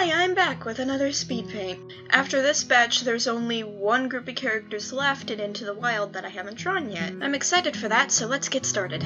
Hi, I'm back with another speed paint. After this batch, there's only one group of characters left in Into the Wild that I haven't drawn yet. I'm excited for that, so let's get started.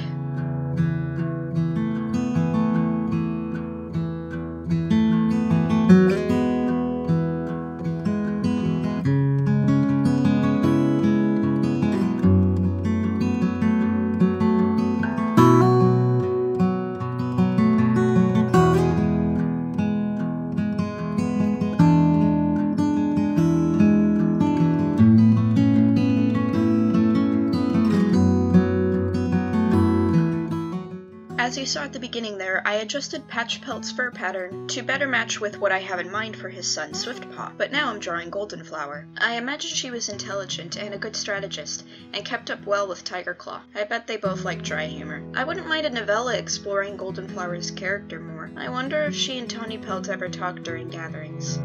As you saw at the beginning there, I adjusted Patchpelt's fur pattern to better match with what I have in mind for his son Swiftpaw, but now I'm drawing Goldenflower. I imagine she was intelligent and a good strategist, and kept up well with Tigerclaw. I bet they both like dry humor. I wouldn't mind a novella exploring Goldenflower's character more. I wonder if she and Tawnypelt ever talk during gatherings.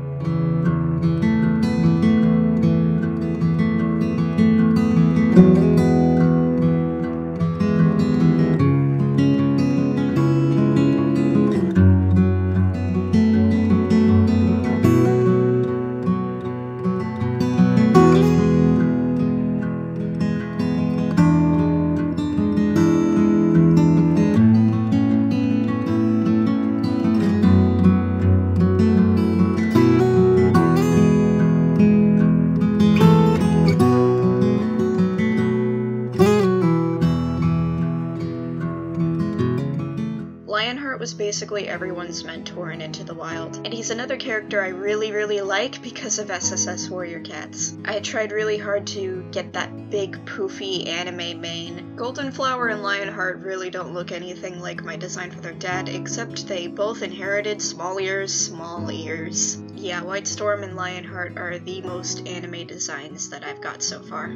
Was basically everyone's mentor in Into the Wild, and he's another character I really, really like because of SSS Warrior Cats. I tried really hard to get that big, poofy anime mane. Goldenflower and Lionheart really don't look anything like my design for their dad, except they both inherited small ears, small ears. Yeah, Whitestorm and Lionheart are the most anime designs that I've got so far.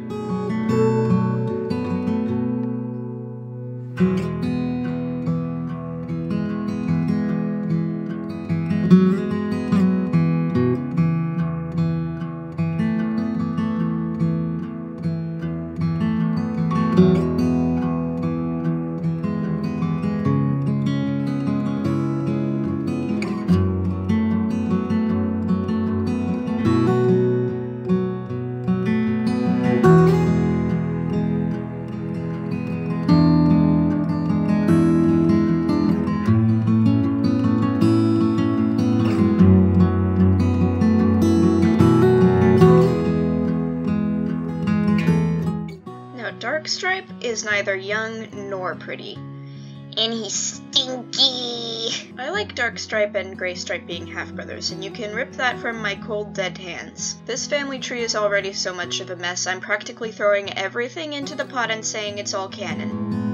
Is neither young nor pretty. And he's stinky. I like Darkstripe and Graystripe being half brothers, and you can rip that from my cold dead hands. This family tree is already so much of a mess, I'm practically throwing everything into the pot and saying it's all canon.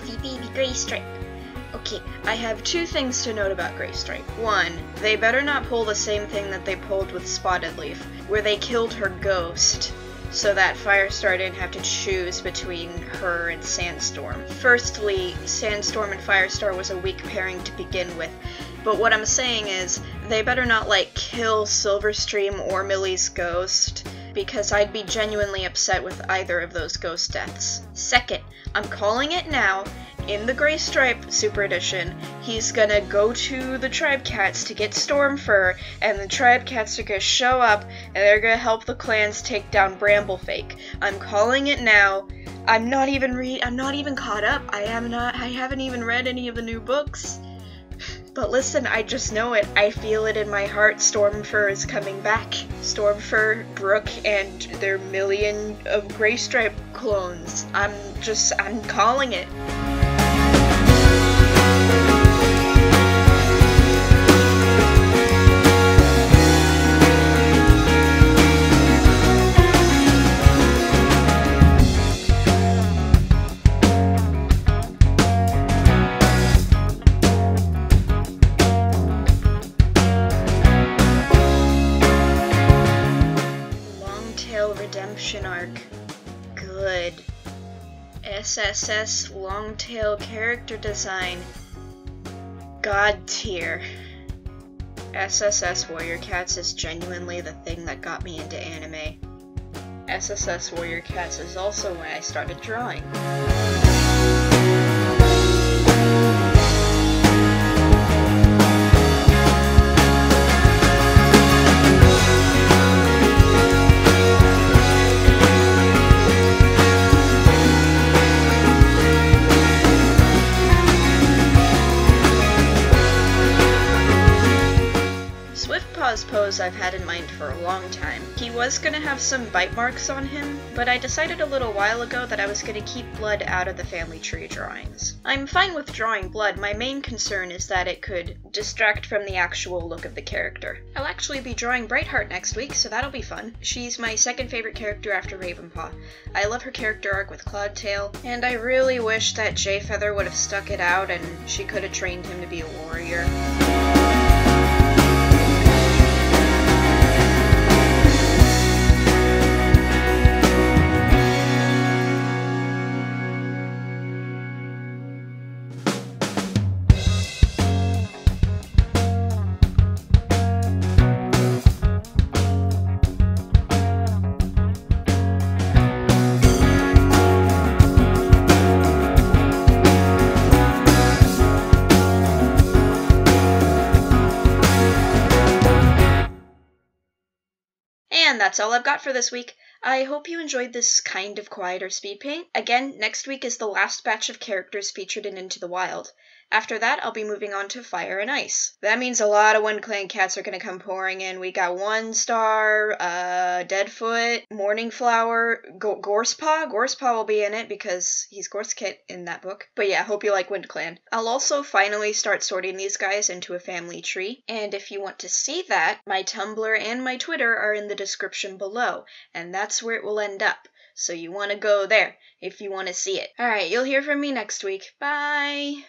Baby Graystripe. Okay, I have two things to note about Graystripe. One, they better not pull the same thing that they pulled with Spottedleaf, where they killed her ghost, so that Firestar didn't have to choose between her and Sandstorm. Firstly, Sandstorm and Firestar was a weak pairing to begin with, but what I'm saying is, they better not, like, kill Silverstream or Millie's ghost, because I'd be genuinely upset with either of those ghost deaths. Second, I'm calling it now. In the Graystripe Super Edition, he's gonna go to the Tribe Cats to get Stormfur, and the Tribe Cats are gonna show up, and they're gonna help the clans take down Bramblefake. I'm calling it now. I'm not even read. I'm not even caught up. I am not. I haven't even read any of the new books. But listen, I just know it. I feel it in my heart. Stormfur is coming back. Stormfur, Brook, and their million of Graystripe clones. I'm just, I'm calling it. Redemption Arc. Good. SSS Longtail character design. God tier. SSS Warrior Cats is genuinely the thing that got me into anime. SSS Warrior Cats is also when I started drawing. Swiftpaw's pose I've had in mind for a long time. He was gonna have some bite marks on him, but I decided a little while ago that I was gonna keep blood out of the family tree drawings. I'm fine with drawing blood, my main concern is that it could distract from the actual look of the character. I'll actually be drawing Brightheart next week, so that'll be fun. She's my second favorite character after Ravenpaw. I love her character arc with Cloudtail, and I really wish that Jayfeather would have stuck it out and she could have trained him to be a warrior. And that's all I've got for this week. I hope you enjoyed this kind of quieter speed paint. Again, next week is the last batch of characters featured in Into the Wild. After that, I'll be moving on to Fire and Ice. That means a lot of WindClan cats are going to come pouring in. We got Onestar, uh, Deadfoot, Morningflower, Go- Gorsepaw. Gorsepaw will be in it because he's Gorsekit in that book. But yeah, hope you like WindClan. I'll also finally start sorting these guys into a family tree. And if you want to see that, my Tumblr and my Twitter are in the description below. And that's where it will end up. So you want to go there if you want to see it. Alright, you'll hear from me next week. Bye!